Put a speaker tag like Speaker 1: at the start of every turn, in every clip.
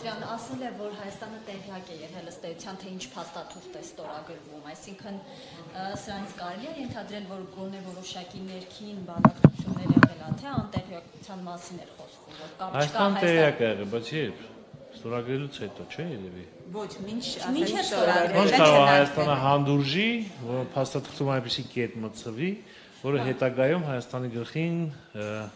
Speaker 1: Խաչատրյան ասել է, որ Հայաստանը տեղյակ է եղել ըստ էության, թե ինչ փաստաթուղթ է ստորագրվում, այսինքն սրանից կարելի է ենթադրել, որ գոնե որոշակի ներքին բանակցություններ եղել է, թե անտեղյակության մասին էր խոսքում, որ կամ չկա
Speaker 2: Հայաստան տեղյակ է եղել, բայց երբ ստորագրելուց հետո, չէ՞ երևի։
Speaker 3: Ոչ, ինչ
Speaker 1: Մինչ
Speaker 3: ասել
Speaker 1: է
Speaker 3: ստորագրել։
Speaker 2: Ոնց կարող Հայաստանը հանդուրժի, որ փաստաթղթում այնպեսի կետ մցվի, որը հետագայում Հայաստանի գլխին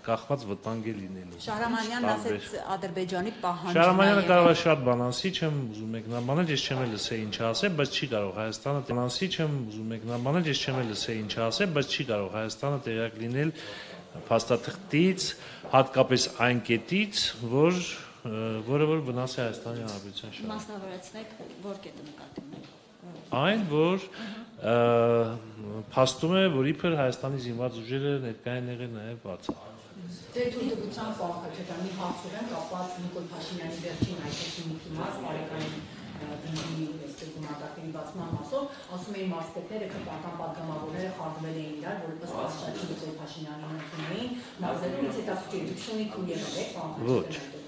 Speaker 2: կախված վտանգ է լինելու։
Speaker 3: Շահրամանյանն ասեց Ադրբեջանի պահանջը։
Speaker 2: Շարամանյանը
Speaker 3: նաև-
Speaker 2: կարող է շատ բան ասի, չեմ ուզում մեկնաբանել, ես չեմ էլ լսել ինչ ասել, բայց չի կարող Հայաստանը տնանսի, չեմ ուզում մեկնաբանել, ես չեմ էլ լսել ինչ ասել, բայց չի կարող Հայաստանը տեղյակ լինել փաստաթղթից, հատկապես այն կետից, որ որը որ վնաս է Հայաստանի Հանրապետության շահին։
Speaker 1: Մասնավորեցնեք, որ կետը նկատի ունեք։
Speaker 2: Այն, որ փաստում է, որ իբր Հայաստանի զինված ուժերը ներկայ են եղել նաև Արցախում։
Speaker 4: Ձեր դե դուրդգության փոխը չդամի հացուրեն կապված Նիկոլ Փաշինյանի վերջին այցեցումի հիմնաց բարեկային դիմի ստեղծումատակների բացման մասով, ասում էին մարզպետները քրպական պատգամավորները խաղվել էին իրար, որ ըստ Նիկոլ Փաշինյանին ընդունեին, նա զերունից հետաքրքրությունը քու եղել է, բան։
Speaker 2: Ոչ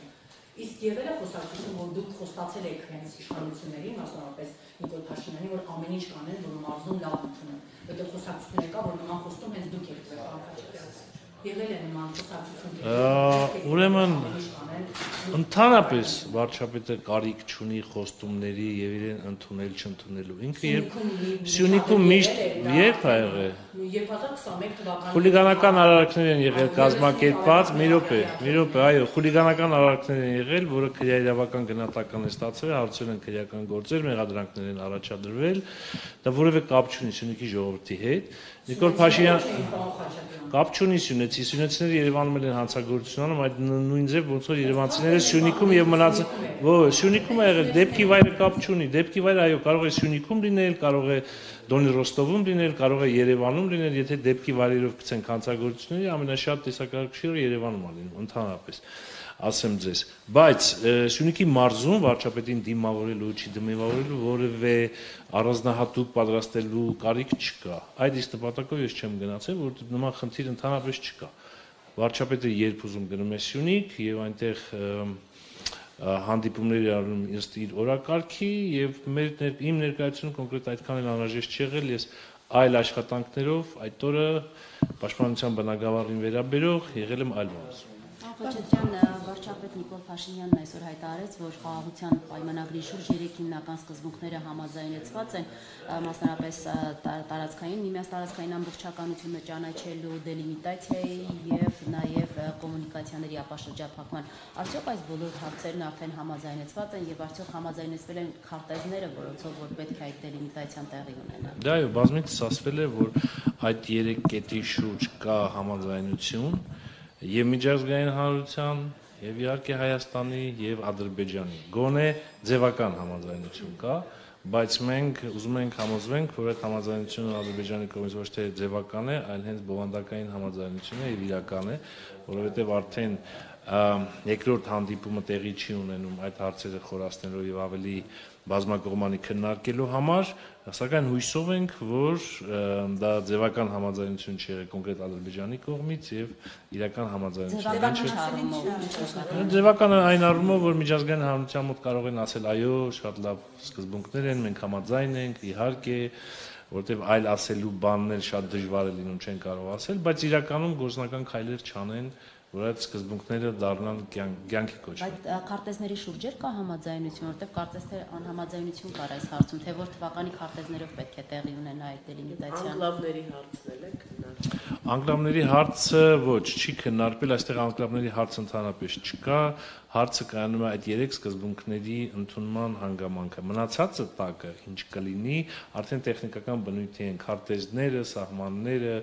Speaker 4: Իսկ եղել է խոսակցություն, որ դուք խոստացել եք հենց իշխանություններին, մասնավորապես Նիկոլ Փաշինյանին, որ ամեն ինչ կանեն, որ մարզում լավ ընդունեն։ Որտեղ խոսակցություն եկա, որ նման խոստում հենց դուք եք տվել։ Եղել է նման խոսակցություն։
Speaker 2: ուրեմն, Ընդհանրապես վարչապետը կարիք չունի խոստումների եւ իրեն ընդունել չընդունելու։ Ինքը երբ Սյունիքում միշտ երբ ա եղել
Speaker 4: 2021 թվականի
Speaker 2: Խուլիգանական արարքներ են եղել կազմակերպված, մի րոպե, մի րոպե, այո, խուլիգանական արարքներ են եղել, որը քրեայրավական գնահատական է ստացվել, հարցեր են քրեական գործեր, մեղադրանքներ են առաջադրվել, դա որևէ կապ չունի Սյունիքի ժողովրդի հետ։ Նիկոլ Փաշինյան կապ չունի Սյունեցի, Սյունեցիները Երևանում են հանցագործություն անում, այդ նույն ձև ոնց որ Երևանցիները Սյունիքում եւ մնաց ոչ, Սյունիքում է եղել, դեպքի վայրը կապ չունի, դեպքի վայրը այո, կարող է Սյունիքում լինել, կարող է Դոնի Ռոստովում լինել, կարող է Երևանում լինել, եթե դեպքի վայրերով գցեն հանցագործությունների, ամենաշատ տեսակարգշիռը Երևանում է լինում ընդհանրապես ասեմ ձեզ բայց Սյունիքի մարզում վարչապետին դիմավորելու չի դիմավորելու որևէ առանձնահատուկ պատրաստելու կարիք չկա այդ իսկ նպատակով ես չեմ գնացել որ նման խնդիր ընդհանրապես չկա վարչապետը երբ ուզում գնում է Սյունիք եւ այնտեղ հանդիպումներ է անում ըստ իր օրակարգի եւ մեր իմ ներկայությունը կոնկրետ այդքան էլ անհրաժեշտ չի եղել ես այլ աշխատանքներով այդ օրը պաշտպանության բնակավարին վերաբերող եղել եմ այլ մարզում
Speaker 5: Խաչատրյան վարչապետ Նիկոլ Փաշինյանն այսօր հայտարարեց, որ խաղաղության պայմանագրի շուրջ երեք հիմնական սկզբունքները համաձայնեցված են, մասնարապես տարածքային, միմյանց տարածքային ամբողջականությունը ճանաչելու դելիմիտացիայի եւ նաեւ կոմունիկացիաների ապաշրջափակման։ Արդյոք այս բոլոր հարցերն արդեն համաձայնեցված են եւ արդյոք համաձայնեցվել են քարտեզները, որոնցով որ պետք է այդ դելիմիտացիան տեղի ունենա։
Speaker 2: Դա այո, բազմիցս ասվել է, որ այդ երեք կետի շուրջ կա համաձայնություն եւ միջազգային հանրության եւ իհարկե Հայաստանի եւ Ադրբեջանի։ Գոնե ձևական համաձայնություն կա, բայց մենք ուզում ենք համոզվենք, որ այդ համաձայնությունը Ադրբեջանի կողմից ոչ թե ձևական է, այլ հենց բովանդակային համաձայնություն է եւ իրական է, որովհետեւ արդեն երկրորդ հանդիպումը տեղի չի ունենում այդ հարցերը խորացնելու եւ ավելի բազմակողմանի քննարկելու համար, սակայն հույսով ենք, որ դա ձևական համաձայնություն չի եղել կոնկրետ Ադրբեջանի կողմից եւ իրական համաձայնություն
Speaker 5: Ձևական
Speaker 2: այն առումով, որ միջազգային հանրության մոտ կարող են ասել այո, շատ լավ սկզբունքներ են, մենք համաձայն ենք, իհարկե, որտեվ այլ ասելու բանն էլ շատ դժվար է լինում, չեն կարող ասել, բայց իրականում գործնական քայլեր չանեն, որ այդ սկզբունքները դառնան կյան- կյանքի կոչվեն։
Speaker 5: Այդ քարտեզների շուրջեր կա համաձայնություն, որտեղ կարծես թե անհամաձայնություն կար այս հարցում, թե որ թվականի քարտեզներով պետք է տեղի ունենա այդ դելիմիտացիան։
Speaker 6: Անկլավների հարցն էլ է քննարկվել։
Speaker 2: Անկլավների հարցը ոչ, չի քննարկվել, այստեղ անկլավների հարց ընդհանրապես չկա, հարցը կայանում է այդ երեք սկզբունքների ընդունման հանգամանքը։ Մնացածը տակը ինչ կլինի, արդեն տեխնիկական բնույթի են քարտեզները, սահմանները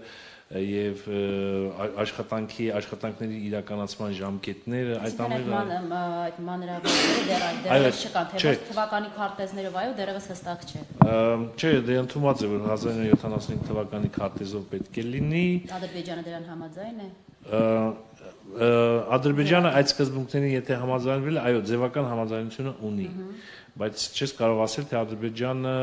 Speaker 2: ա- աշխատանքի աշխատանքների իրականացման ժամկետները, այդ ամենը
Speaker 5: այդ մանրավերները դեռ այդ դեռևս չկան, թե թվականի քարտեզներով այո, դեռևս հստակ չէ։
Speaker 2: Չէ, դե է որ 1975 թվականի քարտեզով պետք է լինի։
Speaker 5: Ադրբեջանը դրան համաձայն է։
Speaker 2: Ադրբեջանը այդ սկզբունքներին եթե համաձայնվել է, այո, ձևական համաձայնությունը ունի։ Բայց չես կարող ասել, թե Ադրբեջանը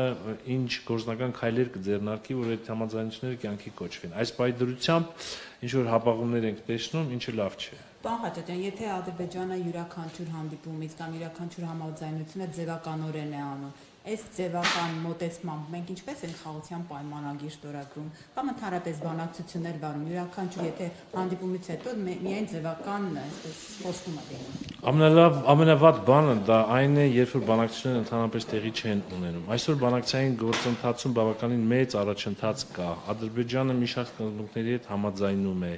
Speaker 2: ինչ գործնական քայլեր կձեռնարկի, որ այդ համաձայնությունները կյանքի կոչվեն։ Այս բայդրությամբ ինչ որ հապաղումներ ենք տեսնում, ինչը լավ չէ։
Speaker 3: Պարոն Խաչատրյան, եթե Ադրբեջանը յուրաքանչյուր հանդիպումից կամ յուրաքանչյուր համաձայնությունը ձևականորեն է անում, այս ձևական մոտեցմամբ մենք ինչպես ենք խաղաղության պայմանագիր ստորագրում կամ ընդհանրապես բանակցություններ վարում յուրաքանչյուր եթե հանդիպումից հետո միայն ձևական այսպես խոստում է լինում
Speaker 2: Ամենալավ ամենավատ բանը դա այն է, երբ որ բանակցությունները ընդհանրապես տեղի չեն ունենում։ Այսօր բանակցային գործընթացում բավականին մեծ առաջընթաց կա։ Ադրբեջանը մի շարք կազմակերպների հետ համաձայնում է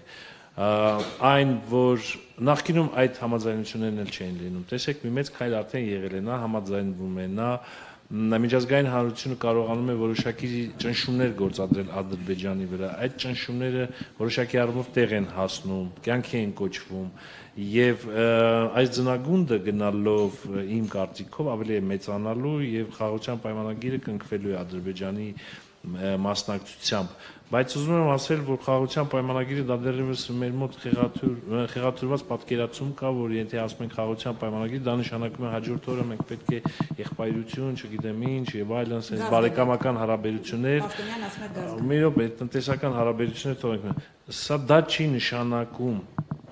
Speaker 2: այն որ նախկինում այդ համաձայնություններն էլ չէին լինում տեսեք մի մեծ քայլ արդեն եղել է նա համաձայնվում է նա միջազգային հանրությունը կարողանում է որոշակի ճնշումներ գործադրել Ադրբեջանի վրա այդ ճնշումները որոշակի առումով տեղ են հասնում կյանքի են կոչվում եւ այս ձնագունդը գնալով իմ կարծիքով ավելի է մեծանալու եւ խաղաղության պայմանագիրը կնքվելու է Ադրբեջանի մասնակցությամբ բայց ուզում եմ ասել, որ խաղաղության պայմանագիրը դա դեռևս մեր մոտ խեղաթուր խեղաթուրված պատկերացում կա, որ եթե ասում ենք խաղաղության պայմանագիր, դա նշանակում է հաջորդ օրը մենք պետք է եղբայրություն, չգիտեմ ինչ եւ այլն, ասես բարեկամական հարաբերություններ։ Մի րոպե, տնտեսական հարաբերություններ թողենք։ Սա դա չի նշանակում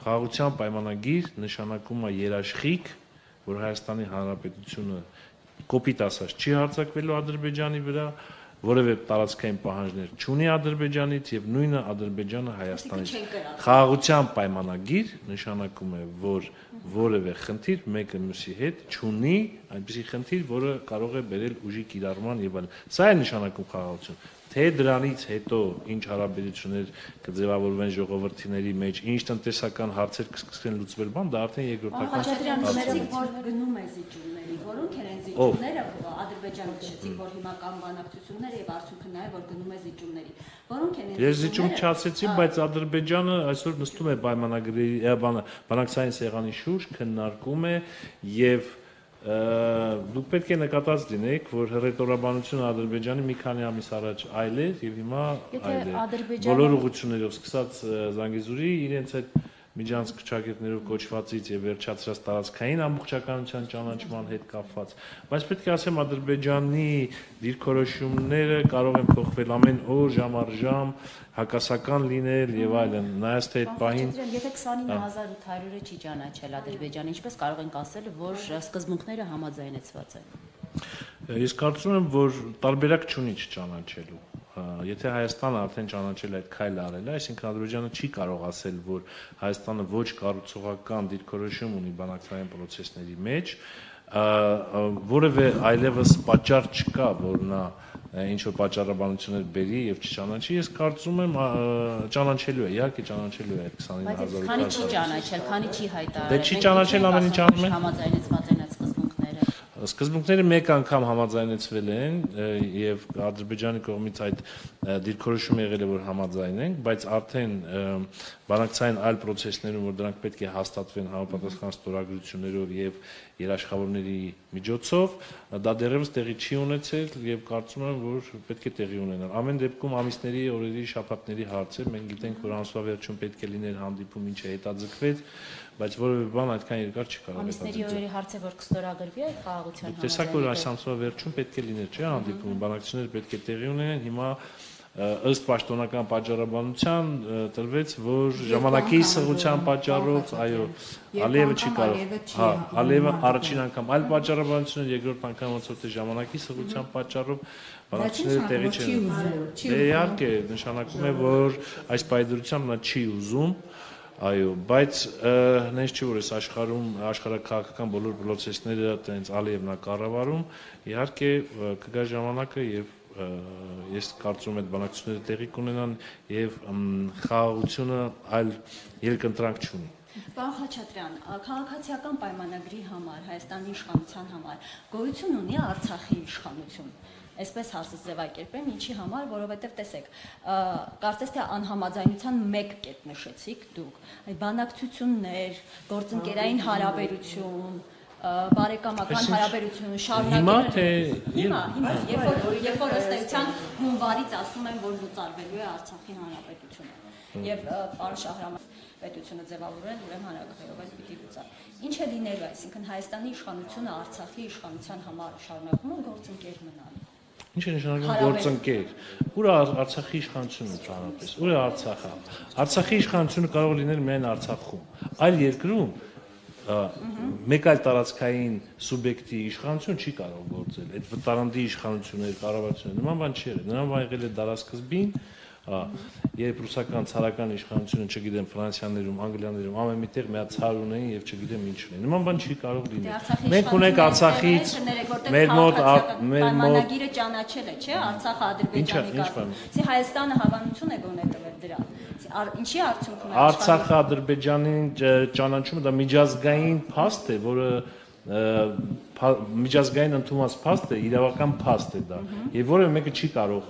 Speaker 2: խաղաղության պայմանագիր նշանակում է երաշխիք, որ Հայաստանի Հանրապետությունը կոպիտ ասած չի հարձակվելու Ադրբեջանի վրա, որևէ տարածքային պահանջներ չունի Ադրբեջանից եւ նույնը Ադրբեջանը Հայաստանից։ Խաղաղության պայմանագիր նշանակում է, որ որևէ խնդիր մեկը մյուսի հետ չունի, այնպիսի խնդիր, որը կարող է բերել ուժի կիրառման եւ այլն։ Սա է նշանակում խաղաղություն թե դրանից հետո ինչ հարաբերություններ կձևավորվեն ժողովրդիների մեջ, ինչ տնտեսական հարցեր կսկսեն լուծվել, բան դա արդեն երկրորդական։
Speaker 5: Հաշտարյան գնացիք, որ գնում է զիջումների, որոնք են այն զիջումները, Ադրբեջանը քշեցիք, որ հիմա կան բանակցություններ եւ արդյունքը նաեւ որ գնում է զիջումների։ Որոնք են այն
Speaker 2: Ես զիջում չասեցի, բայց Ադրբեջանը այսօր նստում է պայմանագրի բանակցային սեղանի շուրջ, քննարկում է եւ դուք պետք է նկատած լինեք, որ հռետորաբանությունը Ադրբեջանի մի քանի ամիս առաջ այլ էր եւ հիմա այլ է։ Բոլոր ուղություններով սկսած Զանգեզուրի իրենց այդ միջանցք քչակետներով կոչվածից եւ վերջացրած տարածքային ամբողջականության ճանաչման հետ կապված, բայց պետք է ասեմ Ադրբեջանի դիրքորոշումները կարող են փոխվել ամեն օր, ժամ առ ժամ, հակասական լինել եւ այլն։ Նայած թե այդ պահին
Speaker 5: Եթե 29800-ը չի ճանաչել Ադրբեջանը, ինչպես կարող ենք ասել, որ սկզբունքները համաձայնեցված են։
Speaker 2: Ես կարծում եմ, որ տարբերակ չունի չճանաչելու եթե Հայաստանը արդեն ճանաչել այդ քայլը արել է, այսինքն Ադրբեջանը չի կարող ասել, որ Հայաստանը ոչ կառուցողական դիրքորոշում ունի բանակցային process-ների մեջ, որևէ այլևս պատճառ չկա, որ նա ինչ որ պատճառաբանություններ բերի եւ չճանաչի, ես կարծում եմ ճանաչելու է, իհարկե ճանաչելու է 29000
Speaker 5: Քանի չի ճանաչել, քանի չի հայտարարել։
Speaker 2: Դե չի ճանաչել ամեն ինչ անում է։
Speaker 5: Համաձայնեցված
Speaker 2: սկզբունքները։ մեկ անգամ համաձայնեցվել են եւ Ադրբեջանի կողմից այդ դիրքորոշումը եղել է որ համաձայնենք, բայց արդեն բանակցային այլ process-ներում որ դրանք պետք է հաստատվեն համապատասխան ստորագրություններով եւ երաշխավորների միջոցով, դա դեռևս տեղի չի ունեցել եւ կարծում եմ որ պետք է տեղի ունենալ։ Ամեն դեպքում ամիսների, օրերի, շաբաթների հարց է։ Մենք գիտենք որ ամսվա վերջում պետք է լիներ հանդիպում, ինչը հետաձգվեց, բայց որևէ բան այդքան երկար չի կարող
Speaker 5: Ամիսների օրերի հարց է որ կստորագրվի այդ խաղաղության
Speaker 2: համաձայնությունը։ Տեսակ որ այս ամսվա վերջում պետք է լիներ, չէ՞, հանդիպումը, բանակցությունները պետք է տեղի ունենան։ Հիմա ըստ պաշտոնական պատճառաբանության տրվեց, որ ժամանակի սղության պատճառով, այո, Ալիևը չի կարող։ Հա, Ալիևը առաջին անգամ այլ պատճառաբանություններ, երկրորդ անգամ ոնց որ թե ժամանակի սղության պատճառով բանակցությունները տեղի չեն։ Դե իհարկե, նշանակում է, որ այս պայդրությամբ նա չի ուզում Այո, բայց նենց չի որ այս աշխարհում աշխարհակաղակական բոլոր process-ները տենց Ալիևն է կառավարում, իհարկե կգա ժամանակը եւ ես կարծում եմ այդ բանակցությունները տեղի կունենան եւ խաղաղությունը այլ երկընտրանք չունի։
Speaker 1: Պարոն Խաչատրյան, քաղաքացիական պայմանագրի համար, Հայաստանի իշխանության համար գոյություն ունի Արցախի իշխանություն այսպես հարցը ձևակերպեմ, ինչի համար, որովհետև տեսեք, կարծես թե անհամաձայնության մեկ կետ նշեցիք դուք, այդ բանակցություններ, գործընկերային հարաբերություն, բարեկամական հարաբերություն շարունակել
Speaker 2: Հիմա թե
Speaker 1: հիմա հիմա երբ որ երբ որ ըստ էության հունվարից ասում են որ լուծարվելու է Արցախի հանրապետությունը եւ պարոն Շահրաման պետությունը ձևավորել ուրեմն հանրակրթելով այս պիտի լուծա ինչ է լինելու այսինքն Հայաստանի իշխանությունը Արցախի իշխանության համար շարունակում է գործընկեր մնալ
Speaker 2: Ինչ է նշանակում գործընկեր։ Ուր է Ար- Արցախի իշխանությունը ծանրապես։ Ուր է Արցախը։ Արցախի իշխանությունը կարող լինել միայն Արցախում։ Այլ երկրում մեկ այլ տարածքային սուբյեկտի իշխանություն չի կարող գործել։ Այդ վտարանդի իշխանությունները, կառավարությունները նման բան Նման բան եղել է դարաշրջին, ա, երբ ռուսական ցարական իշխանությունը, չգիտեմ, Ֆրանսիաներում, Անգլիաներում ամեն միտեղ մի հատ ցար ունեին եւ չգիտեմ ինչ ունեին։ Նման բան չի կարող
Speaker 1: Դե
Speaker 2: լինել։
Speaker 1: Արցախի
Speaker 2: Մենք ունենք Արցախից մեր մոտ մեր մոտ
Speaker 1: պայմանագիրը ճանաչել է, չէ՞, Արցախը Ադրբեջանի կազմում։ Իսկ Հայաստանը հավանություն է գոնե տվել դրա։ Իսկ ար- Ինչի արդյունքում է
Speaker 2: Արցախը Ադրբեջանին ճանաչումը դա միջազգային փաստ է, որը միջազգային ընդունված փաստ է, իրավական փաստ է դա։ Եվ որևէ մեկը չի կարող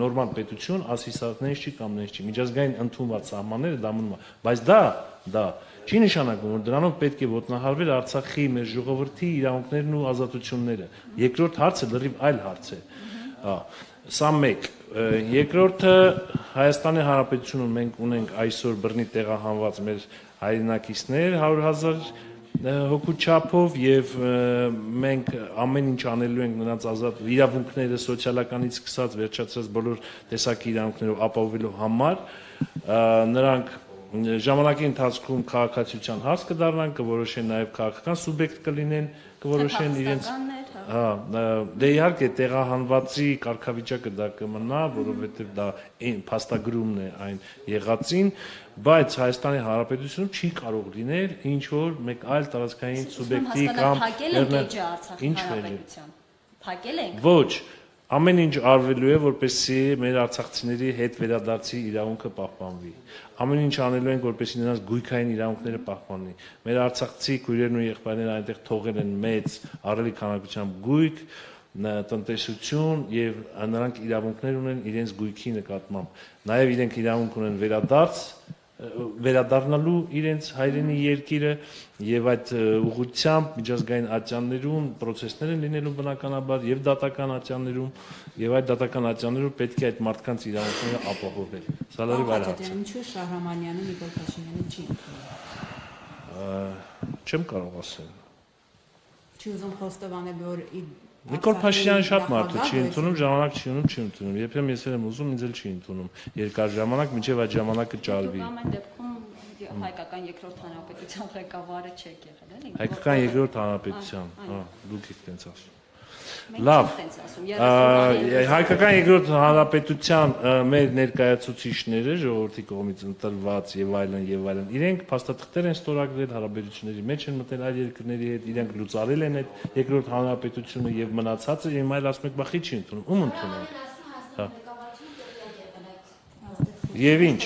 Speaker 2: նորմալ պետություն ասի սա նենց չի կամ նենց չի։ Միջազգային ընդունված սահմանները դա մնում է։ Բայց դա դա չի նշանակում, որ դրանով պետք է ոտնահարվել Արցախի մեր ժողովրդի իրավունքներն ու ազատությունները։ Երկրորդ հարցը լրիվ այլ հարց է։ Ա, Սա մեկ։ Երկրորդը Հայաստանի Հանրապետությունում մենք ունենք այսօր բռնի տեղահանված մեր հայրենակիցներ 100.000 հոգու չափով եւ մենք ամեն ինչ անելու ենք նրանց ազատ իրավունքները սոցիալականից սկսած վերջացրած բոլոր տեսակի իրավունքներով ապահովելու համար նրանք ժամանակի ընթացքում քաղաքացիության հարց կդառնան, կորոշեն նաև քաղաքական սուբյեկտ կլինեն, կորոշեն իրենց
Speaker 1: հա։
Speaker 2: դե իհարկե տեղահանվածի կարգավիճակը դա կմնա, որովհետև դա փաստագրումն է այն եղածին, բայց Հայաստանի Հանրապետությունում չի կարող լինել ինչ որ մեկ այլ տարածքային սուբյեկտի կամ
Speaker 1: Արցախի
Speaker 2: Ինչ
Speaker 1: հանրապետության։ Փակել ենք։
Speaker 2: Ոչ, ամեն ինչ արվելու է, որպեսզի մեր արցախցիների հետ վերադարձի իրավունքը պահպանվի։ Ամեն ինչ անելու ենք, որպեսզի նրանց գույքային իրավունքները պահպանվի։ Մեր արցախցի քույրերն ու եղբայրները այնտեղ թողել են մեծ առելի քանակությամբ գույք, տնտեսություն եւ նրանք իրավունքներ ունեն իրենց գույքի նկատմամբ։ Նաեւ իրենք իրավունք ունեն վերադարձ վերադառնալու իրենց հայրենի երկիրը եւ այդ ուղղությամբ միջազգային ատյաններում process-ներ են լինելու բնականաբար եւ դատական ատյաններում եւ այդ դատական ատյաններում պետք է այդ մարդկանց իրավունքները ապահովել։ Սա հարց է։
Speaker 3: Խաչատրյան, ինչու Շահրամանյանը Նիկոլ Փաշինյանը չի ընդունել։
Speaker 2: Չեմ կարող ասել։
Speaker 3: Չի ուզում խոստովանել, որ
Speaker 2: Նիկոլ Փաշինյանը շատ մարդ է, չի ընդունում, ժամանակ չի ունում, չի ընդունում։ Երբեմն ես էլ եմ ուզում, ինձ էլ չի ընդունում։ Երկար ժամանակ, մինչև այդ ժամանակը
Speaker 1: Դուք ամեն դեպքում հայկական երկրորդ հանրապետության ղեկավարը չեք եղել, էլի։
Speaker 2: Հայկական երկրորդ հանրապետության, հա, դուք եք տենց ասում։ Լավ։
Speaker 1: չենք տենց ասում,
Speaker 2: Ա,
Speaker 1: 30
Speaker 2: Հայկական երկրորդ հանրապետության մեր ներկայացուցիչները ժողովրդի կողմից ընտրված եւ այլն եւ այլն իրենք փաստաթղթեր են ստորագրել հարաբերությունների մեջ են մտել այլ երկրների հետ իրենք լուծարել են այդ երկրորդ հանրապետությունը եւ մնացածը եւ այլ ասում եք բախի չի ընդունում ում ընդունում հա եւ ինչ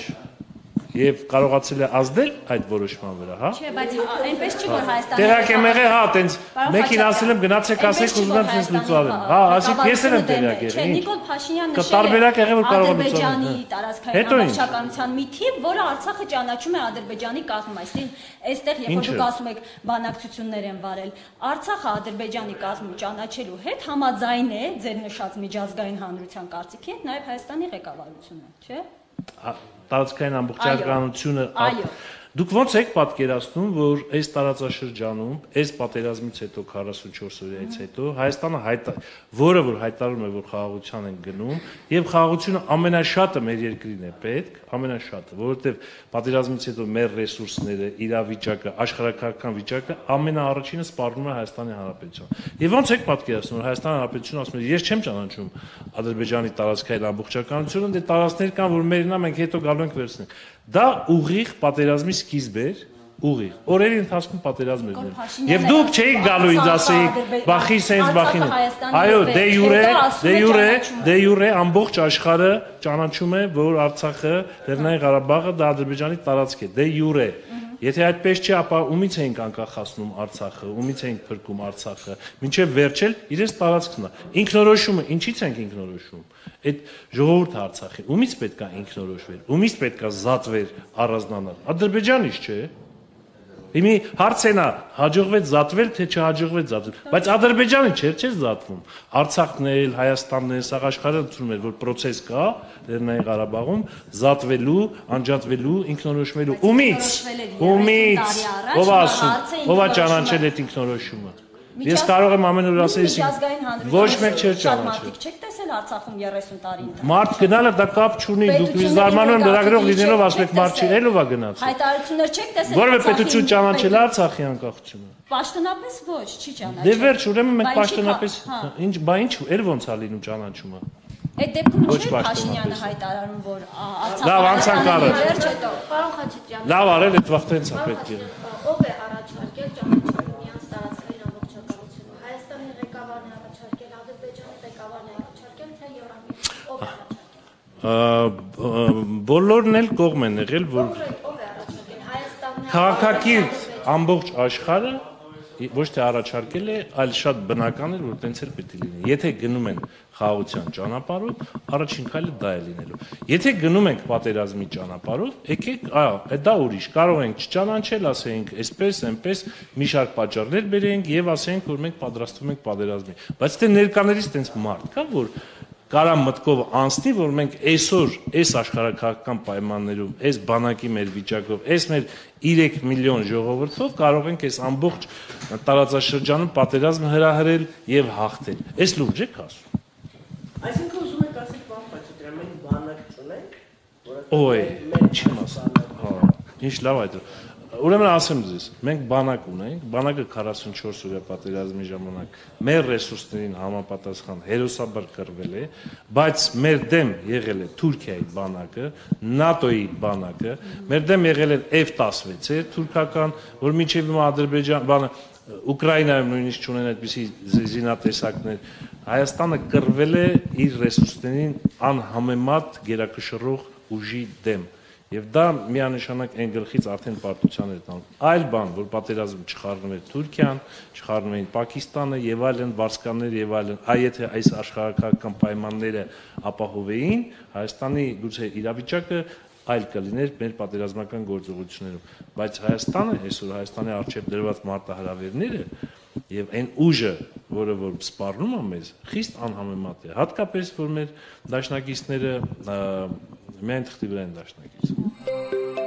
Speaker 2: եւ կարողացել է ազդել այդ որոշման վրա հա?
Speaker 1: Չէ, բայց հա, այնպես չի որ Հայաստանը
Speaker 2: Տեղակ եմ եղել, հա, տենց մեկին ասել եմ գնացեք ասեք ուզում եմ տենց
Speaker 1: Հայաստանի
Speaker 2: լուծարեմ։ Հա, ասիկ ես էլ եմ տեղակ եղել։
Speaker 1: Չէ, Նիկոլ Փաշինյանը նշել
Speaker 2: տարբերակ եղել, որ կարող է լուծարել,
Speaker 1: Ադրբեջանի
Speaker 2: հա։
Speaker 1: տարածքային ամբողջականության մի թիվ, որը Արցախը ճանաչում է Ադրբեջանի կազմում, այսինքն այստեղ երբ որ դուք ասում եք բանակցություններ են վարել, Արցախը Ադրբեջանի կազմում ճանաչելու հետ համաձայն է ձեր նշած միջազգային հանրության կարծիքի հետ նաև Հայաստանի ղեկավարությունը, չէ՞։
Speaker 2: տարածքային ամբողջականությունը
Speaker 1: Այո։
Speaker 2: Դուք ո՞նց եք պատկերացնում, որ այս տարածաշրջանում, այս պատերազմից հետո 44 օրից հետո Հայաստանը հայտ որը որ հայտարարում է, որ խաղաղության են գնում, եւ խաղաղությունը ամենաշատը մեր երկրին է պետք, ամենաշատը, որովհետեւ պատերազմից հետո մեր ռեսուրսները, իրավիճակը, աշխարհակարգական վիճակը ամենաառաջինը սպառնում է Հայաստանի Հանրապետության։ Եվ ո՞նց եք պատկերացնում, որ Հայաստանի Հանրապետությունը ասում է, ես չեմ ճանաչում Ադրբեջանի տարածքային ամբողջականությունը, դե տարածքներ կան, որ մերինա մենք հետո գալու ենք վերցնենք։ Դա ուղիղ պատերազմի սկիզբ էր, ուղիղ։ Օրերի ընթացքում պատերազմ էր
Speaker 1: Փաշինյանը
Speaker 2: Եվ դուք չէիք գալու ինձ ասեիք, բախի սենց բախին։ Այո, դե յուրե, դե յուրե, դե յուրե ամբողջ աշխարհը ճանաչում է, որ Արցախը, Լեռնային Ղարաբաղը դա Ադրբեջանի տարածք է։ Դե յուրե։ Եթե այդպես չի, ապա ումից էինք անկախացնում Արցախը, ումից էինք փրկում Արցախը։ Մինչև վերջել իրենց տարածքն է։ Ինքնորոշումը, ինչից ենք ինքնորոշում։ Այդ ժողովուրդը Արցախի, ումից պետքա ինքնորոշվեր, ումից պետքա զատվեր առանձնանալ։ Ադրբեջանից չէ։ Հիմի հարցն է, հաջողվեց զատվել թե չհաջողվեց զատվել, բայց Ադրբեջանը չէր, չէր զատվում։ Արցախն էլ, Հայաստանն էլ, սաղ աշխարհը ընդունում էր, որ process կա Լեռնային Ղարաբաղում զատվելու, անջատվելու, ինքնորոշվելու։ Ումից։
Speaker 1: ինքնորոշվել էր 30
Speaker 2: Ումից։ Ով ասում, ով է ճանաչել այդ ինքնորոշումը։ Ես կարող եմ ամեն օր ասել,
Speaker 1: հանրություն
Speaker 2: ոչ մեկ չէր
Speaker 1: շատ
Speaker 2: ճանաչել։
Speaker 1: մարդիկ չեք տեսել Արցախում 30 տարի ընթացքում։
Speaker 2: Մարդ գնալը դա կապ չունի, դուք մի զարմանում եմ լրագրող լինելով ասում եք մարդ չի ելով է գնացել։
Speaker 1: Հայտարարություններ չեք տեսել։
Speaker 2: Որևէ պետություն ճանաչել է Արցախի անկախությունը։
Speaker 1: Պաշտոնապես ոչ, չի ճանաչել։
Speaker 2: Դե վերջ, ուրեմն մենք պաշտոնապես
Speaker 1: հա։
Speaker 2: ինչ, բա ինչ, ել ոնց է լինում ճանաչումը։
Speaker 1: Այդ դեպքում չէ Փաշինյանը հայտարարում, որ Արցախը
Speaker 2: Լավ, անցանք
Speaker 1: հետո
Speaker 7: Պարոն Խաչատրյան,
Speaker 2: Լավ արել այդ վախտենց է
Speaker 7: պարոն
Speaker 2: պետք է։
Speaker 7: ով է առաջարկել ճանաչողնյանց տարածքային ամբողջականությունը։ Հայաստանի ղեկավարն է առաջարկել, Ադրբեջանի ղեկավարն է առաջարկել, թե Եվրամիտ։ Ով է առաջարկել։
Speaker 2: Ա, բ- Բոլորն էլ կողմ են եղել, որ քաղաքակիրթ ամբողջ աշխարհը ոչ թե առաջարկել է, այլ շատ բնական էր, որ տենց էլ է լինի։ Եթե գնում են խաղաղության ճանապարհով, առաջին քայլը դա է լինելու։ Եթե գնում ենք պատերազմի ճանապարհով, եկեք, ա, դա ուրիշ, կարող ենք չճանաչել, ասենք, այսպես, այնպես, մի շարք պատճառներ բերենք եւ ասենք, որ մենք պատրաստվում ենք պատերազմի։ Բայց դե ներկաներից տենց մարդ կա, որ կարա մտքով անցնի, որ մենք այսօր այս աշխարհակաղակական պայմաններում, այս բանակի մեր վիճակով, այս մեր 3 միլիոն ժողովրդով կարող ենք այս ամբողջ տարածաշրջանում պատերազմ հրահրել եւ հաղթել։ Այս լուրջ եք ասում։
Speaker 6: Այսինքն ուզում եք ասել պարոն Խաչատրյան, մենք բանակ չունենք, որը
Speaker 2: Ոյ,
Speaker 6: մեր
Speaker 2: չեմ ասում։ Հա, ինչ լավ այդ։ Ուրեմն ասեմ ձեզ, մենք բանակ ունենք, բանակը 44 օրյա պատերազմի ժամանակ մեր ռեսուրսներին համապատասխան հերոսաբար կռվել է, բայց մեր դեմ եղել է Թուրքիայի բանակը, ՆԱՏՕ-ի բանակը, մեր դեմ եղել է F-16-ը թուրքական, որ միջև հիմա Ադրբեջան բանը Ուկրաինայում նույնիսկ չունեն այդպիսի զի- զինատեսակներ։ Հայաստանը կռվել է իր ռեսուրսներին անհամեմատ գերակշռող ուժի դեմ։ Եվ դա միանշանակ այն գլխից արդեն պարտության էր տանում։ Այլ բան, որ պատերազմ չխառնվեր Թուրքիան, չխառնվեին Պակիստանը եւ այլն, Վարսկաններ եւ այլն, այ եթե այս աշխարհակական պայմանները ապահովեին, Հայաստանի գուցե իրավիճակը այլ կլիներ մեր պատերազմական գործողություններում, բայց Հայաստանը այսօր Հայաստանի արժեվ դրված մարտահրավերները եւ այն ուժը, որը որ սպառնում է մեզ, խիստ անհամեմատ է։ Հատկապես որ մեր դաշնակիցները ա, միայն թղթի վրա են դաշնակից։